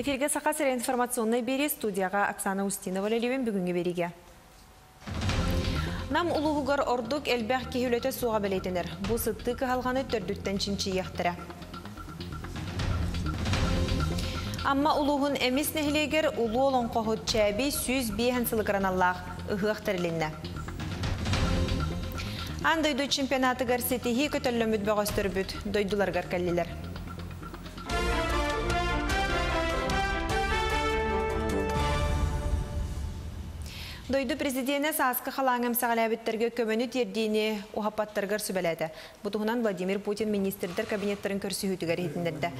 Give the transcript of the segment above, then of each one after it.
Эфирге сақа сірі информационный бері студияға Оксана Устинова лелевен бүгінгі береге. Нам улуғығар ордук әлбәқ кехілөті суға білетінер. Бұ сытты кығалғаны төрдүттен чинчи яқтыра. Амма улуғын әмес нәхілегер улу олон қоғыт чәбі сүз бейхін сылығыран Аллах ұғықтырылінна. Андойду чемпионаты гарсетихи көтөллөмүт бөгөстөрбүт, дойдулар гаркаллилер. Дойду президенті сасқы қалаңым сағалабеттерге көміні тердейіне ұхапаттарғыр сүбәләді. Бұтығынан Владимир Путин министрдер кабинеттерін көрсі хүтігер етіндерді.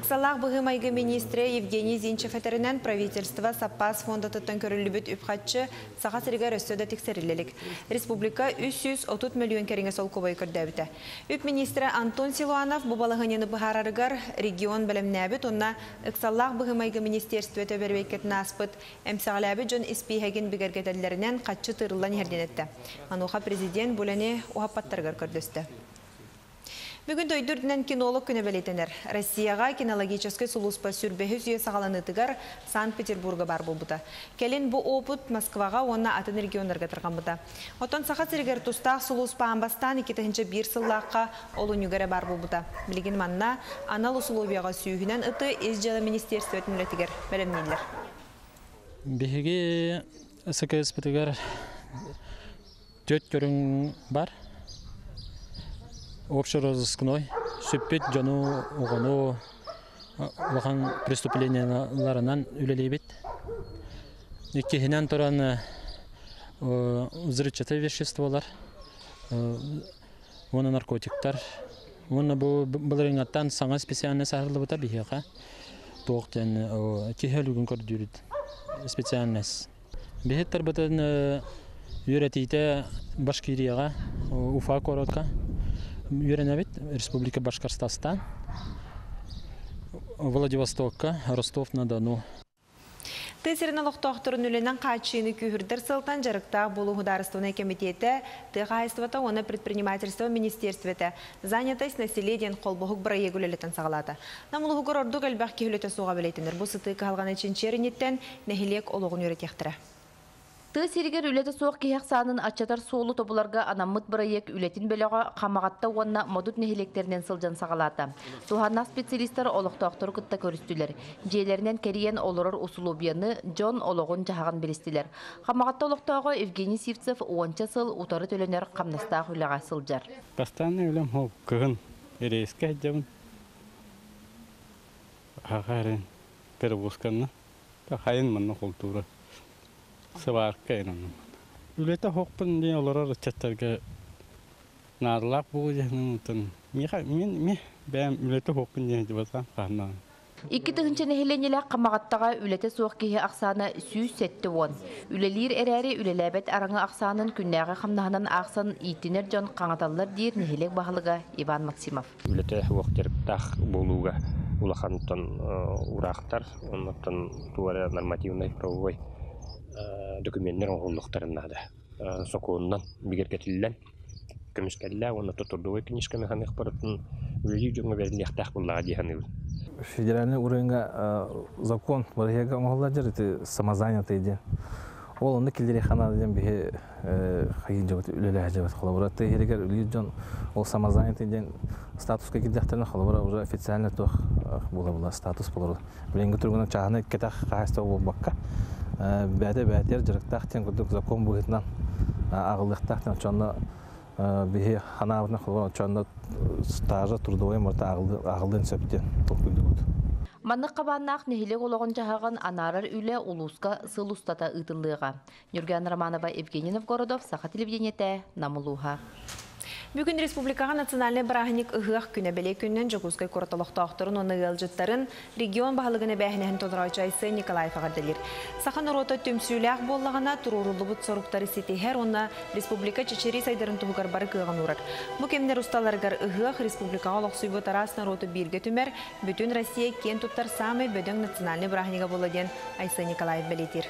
Үксалақ бұғы майғы министрі Евгений Зинчев әтерінен правительство Сапас фонда тұттан көрілібіт үпқатшы саға сірігер өстөді тексерілелік. Республика 330 миллион кәріңе сол көбай көрдәбіті. Үп министрі Антон Силуанов бұбалығынені бұхарарығар регион білімнәбіт, онна Үксалақ бұғы майғы министерстветі бербекетін аспыт, әмсағалабі жон іспейхеген бігергеді кәлләрінен қатшы тырылан ерденетті. Ануға президент бүләне уаппаттарғар көрдісті. Бүгін дойдүрдінен кинолог күні бәлетенер. Россияға кинологический сұлуспа сүрбәхі сүйе сағаланыдығар Санкт-Петербурга бар бұлбыда. Келін бұл опыт Москваға онна атын регионларға тұрған бұда. Отон сақа сіргер тұстақ сұлуспа амбастан 2-1 сыллаққа олу нүгәрі бар бұлбыда. Білген манна анал ұсылуыбияға сүйігінен ұты езжалы министерстветін үлетігер СКС бітігер төт көрің бар. Общий розыскной, сөппет жону оғыну, оған преступленияларынан үлелейбет. Еккехінен тұран взрывчатый веществолар, оны наркотиктар. Оны бұл аттан саңа специальный сарылы бұта бейеға. Тоқтен кехелігін көрдірді специальность. Бехеттер бұтын үйретейті Башкирияға, Уфа коротқа үйренебет Республика Башқұрстастан, Владивостокқа, Ростов-на-Дону. Тесерін ұлықтақтырын үленен қатшыны күйірдір сылтан жарықта болу хударыстығына комитеті тығайыстывата оны предпринимательство министерстветі занятость населеден қолбұғық бір егілелетін сағалады. Намылы ғығыр ордық әлбәқ кеулеті суға білетінір. Бұл сыты қалған için черінеттен нәхилек олығын үйретектірі. Ты сиригер үлеті соқ кейек санын ачатар соолу тобуларга анаммыт бұрайек үлетін бөліға қамағатта онна модут нехилектерінен сылжан сағалаты. Туханна специалистар олықтақтыр күтті көрістілер. Жейлерінен кериен олырыр усулубияны Джон олығын жағаған білістілер. Қамағатта олықтағы Евгений Сивцев уанча сыл утары төленер қамнастақ үліға сылжар. Постоянно үлем хоп кығын ерейске әджабын. Ағарын перевозканы. Хайын мұнны құлтуры. Сыбарка инан. Үлете хокпун ден олара рычаттарга нарлак бу жехнын утун. Мен мен бәм үлете хокпун ден жибасам ханна. Икки тыгынча нехиленеле камагаттага үлете суох киһи аксаана сүүс сетти вон. Үлелир эрәри үлеләбет араңы аксаанын күннәгә хамнаһынан аксан итинер жон каңаталлар дир нехилек баһалыга Иван Максимов. Үлете хуактер тах болуга улахантан урактар, оннан туара нормативный правовой документтер оңғоллуқтарыннады. Сокууннан бигергетиллен көмүскәллә оны тотурдугай книжка механик барытын үлели жоңа берилияхтах буллага диханы. Федеральный уровеньга закон барыга оңголла жер это самозанятый ден. Ол онда килдери хана ден бе хайын жабат үлеле жабат халабара тегерегер үлели жон ол самозанятый ден статуска килдехтерне халабара уже официально тох була була статус булар. Биленге тургуна чаханы кетах кайста болбакка. Бәді бәтер жырықтақтен күдік закон бұғытынан ағылдықтақтен чонна бихи ханабына қылған чонна стажа трудовой мұрта ағылдын сөптен толкүлді бұд. Манны қабаннақ нехилек олығын жағаған анарар улуска сыл устата ытынлыға. Нюрген Романова, Евгений Новгородов, Саха телевидениеті, Намылуға. Бүгін республикаға национальный барахник ұғық күні бәле күннен жүгізгай көрталықты ақтырын оны ғылжыттарын регион бағылығыны бәхінәхін тодыраушы Айсы Николаев ағадылыр. Сақан ұроты төмсүйләқ боллағына тұрурулы бұт соруқтары сетихер оны республика чечери сайдарын тұғығар бары күйған ұрар. Бұл кемдер ұсталарғар ұғық республикаға олық сұйбы тарасына бірге түмер, бүтін Россия кен тұттар самы бөдің национальный барахниға боладен Айсы Николаев бәлетер.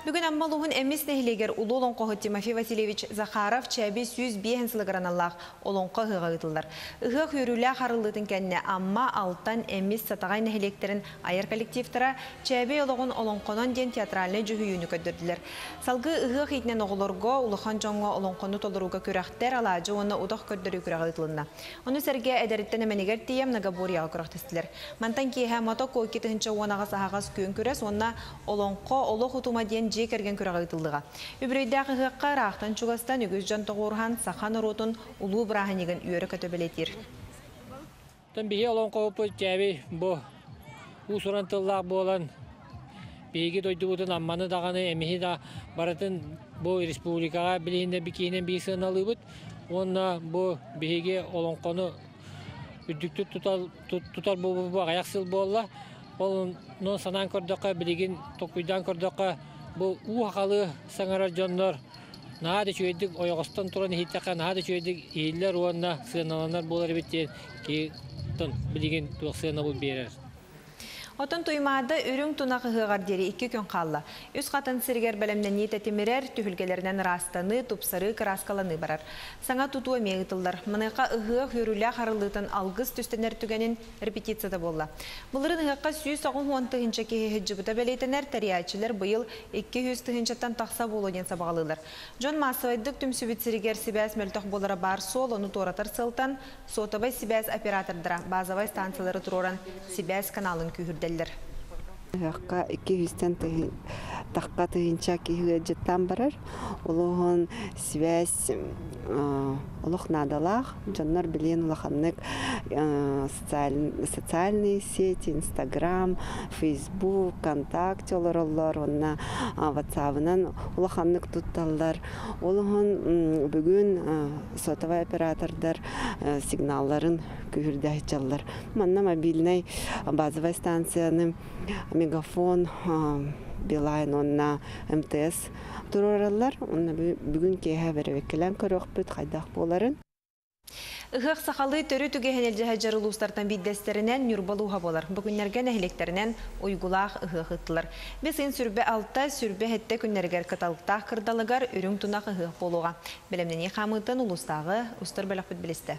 Бүгін аммалуғын әмес нәхілегер ұлы олонқоғы Тимофей Васильевич Захаров чәбі сүйіз бейін сылығыран Аллах олонқы ғыға ғытылдар. Үгі хүрілі кәнне амма алтан әмес сатағай нәхілектерін айыр коллективтара чәбі олығын олонқонон ден театральны жүхүйіні көдірділер. Салғы үгі қейтінен оғылырға ұлыхан жоңға олонқоны толыруға көрәқтер алажы оны ұдық көрдірі күрәғы ғытылына. Оны сәрге әдәріттен әмәнегер тием нагабурияға күрәқтістілер. Мантан кейхә мото койки тыһынча уонага сахагас күн күрәс, онна олонқо олы хутума диен же керген күрәгә итылдыга. Үбрейдәк хыкка рахтан чугастан үгүз жан тогурхан сахан ротун улуу браханиген үйөрө көтөбелетир. Тан бихи олон қауыпы жәбі бұ ұсыран тыллақ болан бейгі дойдуғытын амманы дағаны әмехи да баратын бұ республикаға білейінде бікейінен бейі сығын бұд. Онна бейге олон қоны үддікті тұтар бұл бұл аяқ сыл болла. Ол санан көрдіққа білеген тоқуйдан көрдіққа бұл у хақалы саңарар жоннор. Нады чөйдік ойғыстан тұран хиттақа, нады чөйдік ейлер уанна сыналанар болар беттен тон билеген туақсына бұл Отон туймады үрүң тунақы хыгар дери икки күн қалла. Үс қатын сиргер бәлемнен ниет этимерер, түхілгелерінен растаны, тупсары, краскаланы барар. Саңа тутуа мегітылдар. Мынықа ыхы хүрүлі қарылытын алгыз түстенер түгенін репетицияда болла. Бұлырын ыхыққа сүйіз соғын хуан тыхынча кеге хеджібіта бәлейтінер тәриячілер бұйыл 200 тыхынчаттан тақса болуден сабағалылар. Жон Масовайдық түмсүбіт сиргер сибәс мөлтөх болара бар сол, оны торатар сылтан, сотабай сибәс оператордыра, базовай станциялары туроран сибәс каналын күйірделер. Хаққа 200-тен таққа тыгынча киһиге жыттан барар. Улуһун связь улух надалах, жоннор билен улаханнык социальные сети, Инстаграм, Фейсбук, ВКонтакте олороллор, онна WhatsApp-нан улаханнык тутталлар. Улуһун бүгүн сотовый оператордар сигналларын күрдә жаллар. Манна мобильный базовая станцияны мегафон Билайн онна МТС тураралар. Онна бүгүн кеһә беребекелән көрөкпүт хайдак боларын. Ыхық сақалы төрі түге хенелжі жарылуыстартан биддестерінен нүрбалуға болар. Бүгіннерген әхілектерінен ойгулақ ыхық ыттылар. Біз ин сүрбе алта сүрбе хетте күннергер каталықтақ кырдалыгар үрің тұнақ ыхық болуға. Білімнені қамытын ұлыстағы ұстар бәліқ білісті.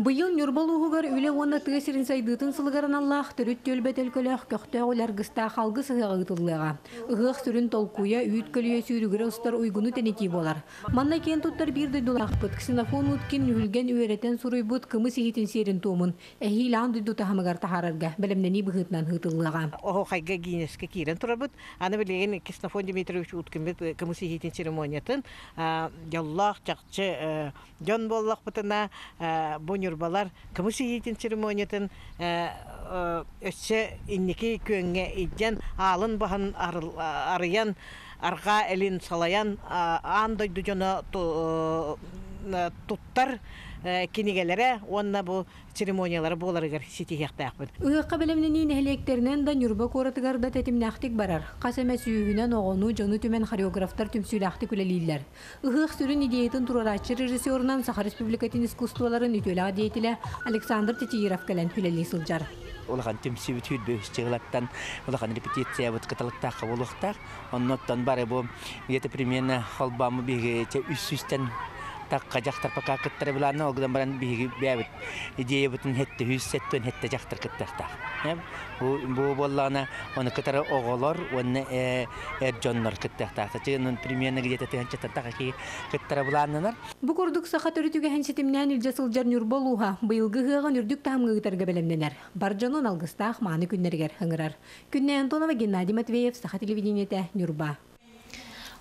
Быйыл Нюрбалуғығар үлі оны тыгасырын сайдытын сылғаран Аллах түріт төлбет өлкөлөх көқті олар гыста қалғы сыға ғытылыға. Үғық сүрін толкуя үйт көліе сүйрігірі ұстар уйгуну тәнети болар. Манна кен туттар бірді дұлақ бұд, ксенофон ұткен үлген үйереттен сұрой бұд кымы сихитін серін томын. Әхи лаан дұйду тахамығар тахарарға, бәлемнені бұғытнан ғытылыға. Ого хайга гинеске кирен турабыт. Аны билеген Киснофон Дмитриевич уткин бит кымы сихитин церемониятын. Яллах чакчы жон боллақ бытына бонюрбалар кымы сихитин церемониятын өссө инники көңге иден алын бахан арыян арга элин салаян андойду жона туттар кинигелере онна бу церемониялары боларыгар ситихяктаакпын. Ыгыкка белемнени нехлектеринен да нюрба коратыгарда тетимнахтик барар. Касеме сүйүгүнен огону жону түмен хореографтар түмсүлахти күлелилер. Ыгык сүрүн идеятын турарачы режиссерунан Саха Республикатын искусстволарын үтөлага дейтиле Александр Тетииров келен хүлели сылжар. улахан түмсүбүт хүлбөсчыгылаттан улахан репетиция вот каталыктака болуктак онноттон бары бу где-то примерно холбамы биге үс-үстен такка жактар пока кыттар биланы огдан баран биги бәбит идея бутун хетте хүссеттен хетте жактар кыттарта бу бу боллана оны кытары оголор оны эр жоннор кыттарта чыгын примерно где-то тыганча таттака ки кыттар биланнар Бу курдук саха төрүтүгө хенсетимнен илжасыл жар нюрболуха быйылгы хыган үрдүк таамгыгытарга белемненер. Баржанон алгыстаах мааны күннергер хыңырар. Күнне Антонова Геннадий Матвеев Саха телевидениете Нюрба.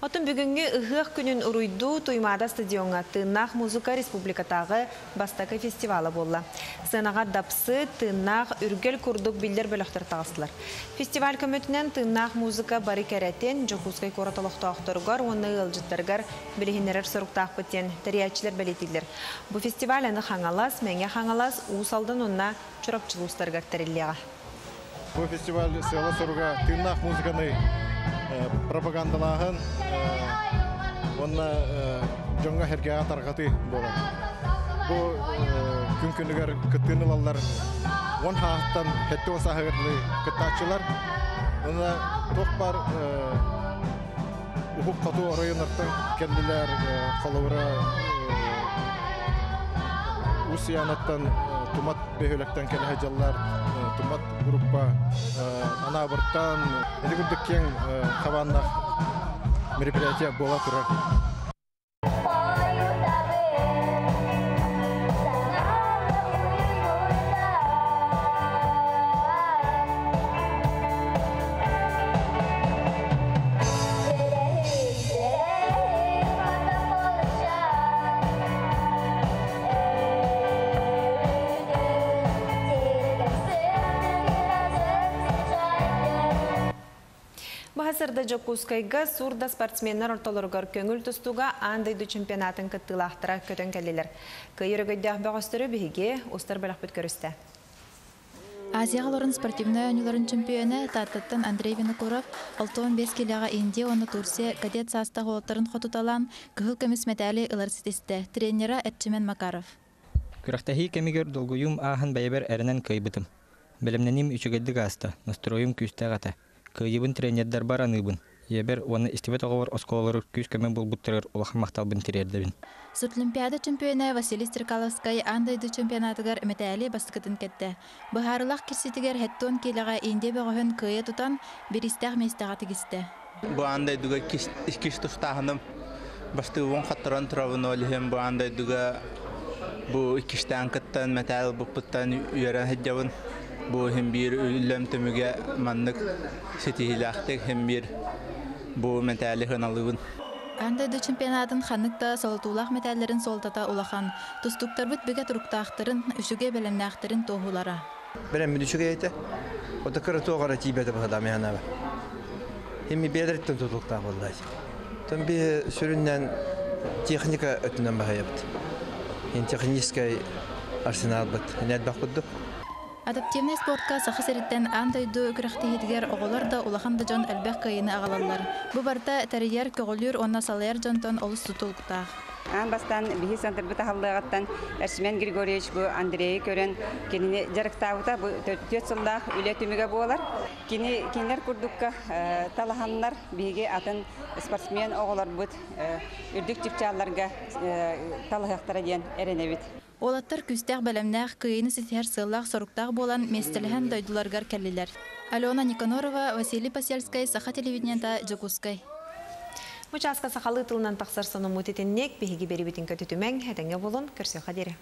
Отын бүгінгі ұғық күнін ұруйду Туймада стадионға Тыннақ музыка республикатағы Бастакы фестивалы болла. Сынаға дапсы Тыннақ үргел күрдік білдер бөліқтір тағысылар. Фестиваль көмөтінен Тыннақ музыка бары кәрәтен Жокускай кораталықты ақтырғар, оны ұлжыттарғар білігінерер сұрықтақ бітен тәриячілер бәлетілдер. Бұ фестиваль әні қаңалас, мәңе қаңалас, ұсалдан онна чұрапчылыстарғар тәрелеға. Бұл фестиваль сыйлы сұрға Тыннақ музыканы пропагандалағын онна жоңға хергеға тарғаты болар. Бұл күн күнігер күттінілалар он хағыттан хетті оса хағырлы күттачылар Оны тоқ бар районнардан келдилер қалауыра усиянаттан тумат бөһөлөктөн келе жаллар тумат группа ана бырттан эли күндүк кең хабаннах мероприятие бола турар Бахасырда Жокускайга сурда спортсменнар ортолоргор көңүл тустуга андайду чемпионатын кыттылахтыра көтөн келилер. Кыйырыгыдях бөгөстөрү биһиге устар белахпыт көрүстө. Азияғаларын спортивный өнілерін чемпионы таттаттан Андрей Винокуров 6-5 келяға Индия оны Турция кадет састағы олаттарын қотуталан күхіл көміс мәтәлі ыларситесті тренера Этчемен Макаров. Күрақтахи кемигер долгуюм ахан бәйбер әрінен көйбітім. Білімненім үшігедді ғасты, настроюм күстәғата. Кыйыбын тренердар бар аныбын. Ебер оны истебет күз көмен бұл бұттырыр улахан мақталбын тирердебін. Суртлимпиада чемпионы Василий Стрекаловскай андайды чемпионатыгар мәтәлі бастықытын кетті. Бұхарылақ кірсетігер хеттон келіға инде бөғіхін кыя тұтан берістәқ местаға тігісті. Бұ андайдыға киш тұстағыным. Басты уон қаттыран тұрабын олихем бұ андайдыға бұ икиштен кыттан мәтәл бұппыттан үйерен хеджабын. Маннык бір бұ мәтәлі хыналыбын. Андайды чемпионатын ханыкта солтулах металлерин солтата улахан. Тустуктарбыт беге туруктаахтарын, үшүге белемнаахтарын тоһулара. Берем мүдүшүгө эте. Ота кыры тоогара тибете бахада механа. Химми бедриттен тутуктаа боллай. Тон би сүрүннен техника өтүнөн бахаябыт. Ин технический арсенал бит. Нет бакудду. Адаптивный спортка сахы сериттен андайду күрәхтиһидгер оголар да улахан да жон әлбәх кайыны агалалар. Бу барда тәрияр көгөлүр онна салаяр жонтон олус тутулуктаа. Ан бастан бихи центр бу тахаллыгаттан Эрсмен Григорьевич бу Андрей көрен кини жарыктабыта бу төт сылдах үле түмүгө болар. Кини кинер курдукка талаханнар биге атын спортсмен оголар бут үрдүк чипчаларга талахактара ден эренебит. Олаттар күстәк бәлемнәк кыйыны сетер сыллах соруктак болан местелһән дойдуларгар кәллиләр. Алена Никонорова, Василий Посельскай, Саха телевидениета, Джокускай. Участка сақалы тылынан тақсар соны мұтетіннек бейгі бері бетін көтітімен әтіңе болын көрсе қадері.